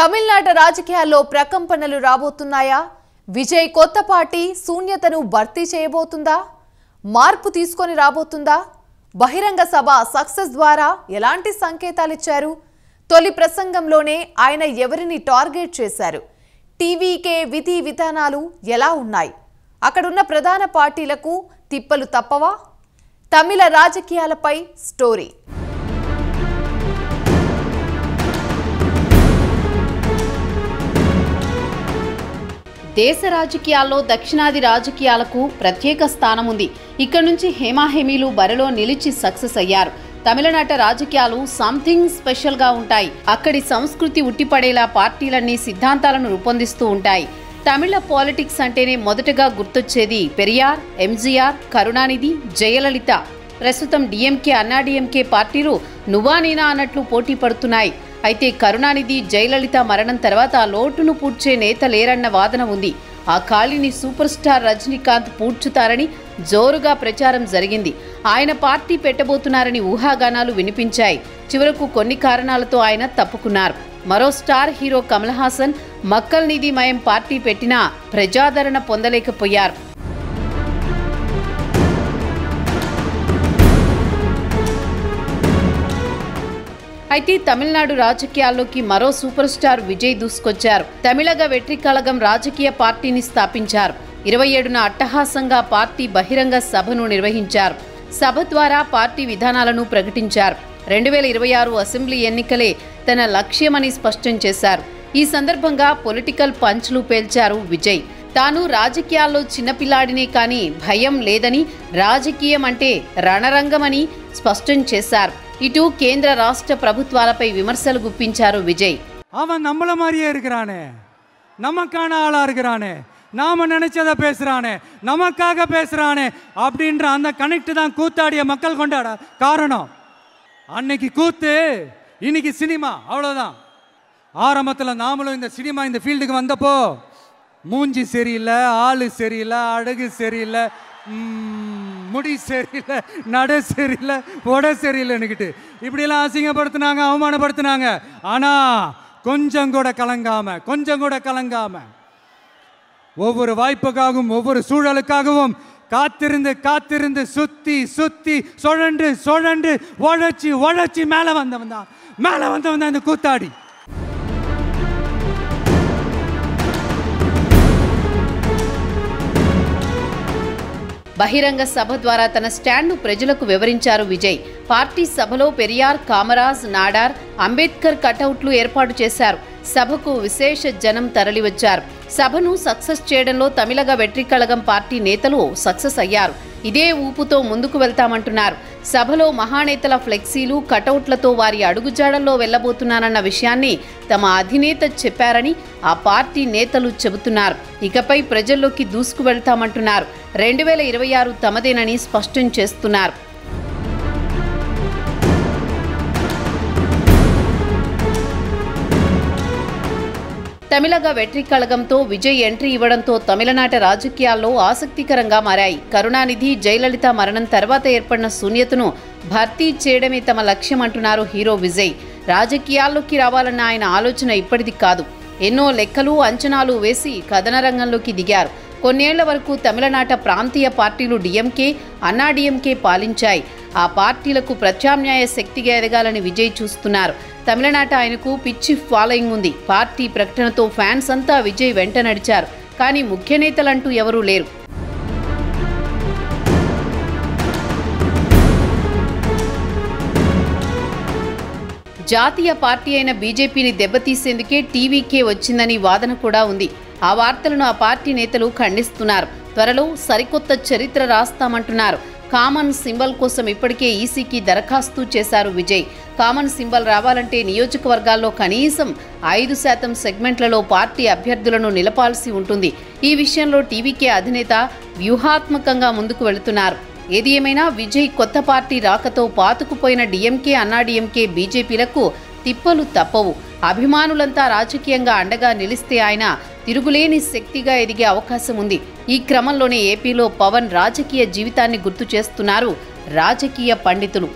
తమిళనాడు రాజకీయాల్లో ప్రకంపనలు రాబోతున్నాయా? విజయ్ కొత్త పార్టీ శూన్యతను భర్తీ చేయబోతుందా? మార్పు తీసుకొని రాబోతుందా? బహిరంగ సభ సక్సెస్ ద్వారా ఎలాంటి సంకేతాలిచ్చారు తొలి ప్రసంగంలోనే ఆయన ఎవరిని టార్గెట్ చేశారు? టీవీకే విధి విధానాలు ఎలా ఉన్నాయి? అక్కడున్న ప్రధాన పార్టీలకు తిప్పలు తప్పవా? తమిళ రాజకీయాలపై స్టోరీ దేశ రాజకీయాల్లో దక్షిణాది రాజకీయాలకు ప్రత్యేక స్థానం ఉంది ఇక్కడ నుంచి హేమాహేమీలు బరిలో నిలిచి సక్సెస్ అయ్యారు. తమిళనాట రాజకీయాలు సంథింగ్ స్పెషల్గా ఉంటాయి. అక్కడి సంస్కృతి ఉట్టిపడేలా పార్టీలన్నీ సిద్ధాంతాలను రూపొందిస్తూ ఉంటాయి. తమిళ పాలిటిక్స్ అంటేనే మొదటగా గుర్తొచ్చేది పెరియార్ ఎంజీఆర్ కరుణానిధి జయలలిత. ప్రస్తుతం డిఎంకే అన్నాడీఎంకే పార్టీలు నువ్వా నేనా అన్నట్లు పోటీ పడుతున్నాయి. అయితే కరుణానిధి జయలలిత మరణం తర్వాత ఆ లోటును పూడ్చే నేత లేరన్న వాదన ఉంది. ఆ ఖాళీని సూపర్ స్టార్ రజనీకాంత్ పూడ్చుతారని జోరుగా ప్రచారం జరిగింది. ఆయన పార్టీ పెట్టబోతున్నారని ఊహాగానాలు వినిపించాయి. చివరకు కొన్ని కారణాలతో ఆయన తప్పుకున్నారు. మరో star hero Kamal Haasan Makkal Needhi Maiam party పెట్టినా ప్రజాదరణ పొందలేకపోయారు. అయితే తమిళనాడు రాజకీయాల్లోకి మరో సూపర్ స్టార్ విజయ్ దూసుకొచ్చారు. తమిళగ వెట్రికళగం రాజకీయ పార్టీని స్థాపించారు. ఇరవై ఏడున అట్టహాసంగా పార్టీ బహిరంగ సభను నిర్వహించారు. సభ ద్వారా పార్టీ విధానాలను ప్రకటించారు. రెండు వేల ఇరవై ఆరు అసెంబ్లీ ఎన్నికలే తన లక్ష్యమని స్పష్టం చేశారు. ఈ సందర్భంగా పొలిటికల్ పంచ్లు పేల్చారు విజయ్. తాను రాజకీయాల్లో చిన్నపిల్లాడినే కానీ భయం లేదని రాజకీయం అంటే రణరంగమని స్పష్టం చేశారు. ఇటు కేంద్ర రాష్ట్ర ప్రభుత్వాలపై విమర్శలు గుప్పించారు విజయ్ அவன் நம்மள மாதிரியே இருக்கிறானே நமக்கான ஆளா இருக்கிறானே நாம நினைச்சதை பேசுறானே நமக்காக பேசுறானே அப்படின்ற அந்த கனெக்ட் தான் கூத்தாடிய மக்கள் கொண்டாட காரணம் அன்னைக்கு கூத்து இன்னைக்கு சினிமா அவ்வளோதான் ஆரம்பத்தில் நாமளும் இந்த சினிமா இந்த ஃபீல்டுக்கு வந்தப்போ மூஞ்சி சரியில்லை ஆளு சரியில்லை அழகு சரியில்லை ம், முடி சரியில்லை நட சரியில்லை உட சரியில்லைன்னுக்கிட்டு இப்படியெல்லாம் அசிங்கப்படுத்தினாங்க அவமானப்படுத்தினாங்க. ஆனால் கொஞ்சம் கூட கலங்காம கொஞ்சம் கூட கலங்காம ஒவ்வொரு வாய்ப்புக்காகவும் ஒவ்வொரு சூழலுக்காகவும் காத்திருந்து காத்திருந்து சுத்தி சுத்தி சுழண்டு சுழண்டு உழைச்சி உழைச்சி மேலே வந்தவன் தான். மேலே வந்தவன் தான் இந்த கூத்தாடி. బహిరంగ సభ ద్వారా తన స్టాండ్ను ప్రజలకు వివరించారు విజయ్. పార్టీ సభలో పెరియార్ కామరాజ్ నాడార్ అంబేద్కర్ కటౌట్లు ఏర్పాటు చేశారు. సభకు విశేష జనం తరలివచ్చారు. సభను సక్సెస్ చేయడంలో తమిళగ వెట్రికళగం పార్టీ నేతలు సక్సెస్ అయ్యారు. ఇదే ఊపుతో ముందుకు వెళ్తామంటున్నారు. సభలో మహానేతల ఫ్లెక్సీలు కటౌట్లతో వారి అడుగుజాడల్లో వెళ్ళబోతున్నానన్న విషయాన్ని తమ అధినేత చెప్పారని ఆ పార్టీ నేతలు చెబుతున్నారు. ఇకపై ప్రజల్లోకి దూసుకు వెళ్తామంటున్నారు రెండు వేల ఇరవై ఆరు తమదేనని స్పష్టం చేస్తున్నారు. తమిళగ వెట్రి కళగంతో విజయ్ ఎంట్రీ ఇవ్వడంతో తమిళనాట రాజకీయాల్లో ఆసక్తికరంగా మారాయి. కరుణానిధి జయలలిత మరణం తర్వాత ఏర్పడిన శూన్యతను భర్తీ చేయడమే తమ లక్ష్యం అంటున్నారు హీరో విజయ్. రాజకీయాల్లోకి రావాలన్న ఆయన ఆలోచన ఇప్పటిది కాదు. ఎన్నో లెక్కలు అంచనాలు వేసి కథన రంగంలోకి దిగారు. కొన్నేళ్ళ వరకు తమిళనాట ప్రాంతీయ పార్టీలు డిఎంకే అన్నాడీఎంకే పాలించాయి. ఆ పార్టీలకు ప్రత్యామ్నాయ శక్తిగా ఎదగాలని విజయ్ చూస్తున్నారు. తమిళనాట ఆయనకు పిచ్చి ఫాలోయింగ్ ఉంది. పార్టీ ప్రకటనతో ఫ్యాన్స్ అంతా విజయ్ వెంట నడిచారు. కానీ ముఖ్య నేతలంటూ ఎవరూ లేరు. జాతీయ పార్టీ అయిన బీజేపీని దెబ్బతీసేందుకే టీవీకే వచ్చిందని వాదన కూడా ఉంది. ఆ వార్తలను ఆ పార్టీ నేతలు ఖండిస్తున్నారు. త్వరలో సరికొత్త చరిత్ర రాస్తామంటున్నారు. కామన్ సింబల్ కోసం ఇప్పటికే ఈసీకి దరఖాస్తు చేశారు విజయ్. కామన్ సింబల్ రావాలంటే నియోజకవర్గాల్లో కనీసం ఐదు శాతం సెగ్మెంట్లలో పార్టీ అభ్యర్థులను నిలపాల్సి ఉంటుంది. ఈ విషయంలో టీవీకే అధినేత వ్యూహాత్మకంగా ముందుకు వెళుతున్నారు. ఏది ఏమైనా విజయ్ కొత్త పార్టీ రాకతో పాతుకుపోయిన డిఎంకే అన్నాడీఎంకే బీజేపీలకు తిప్పలు తప్పవు. అభిమానులంతా రాజకీయంగా అండగా నిలిస్తే ఆయన తిరుగులేని శక్తిగా ఎదిగే అవకాశం ఉంది. ఈ క్రమంలోనే ఏపీలో పవన్ రాజకీయ జీవితాన్ని గుర్తు చేస్తున్నారు రాజకీయ పండితులు.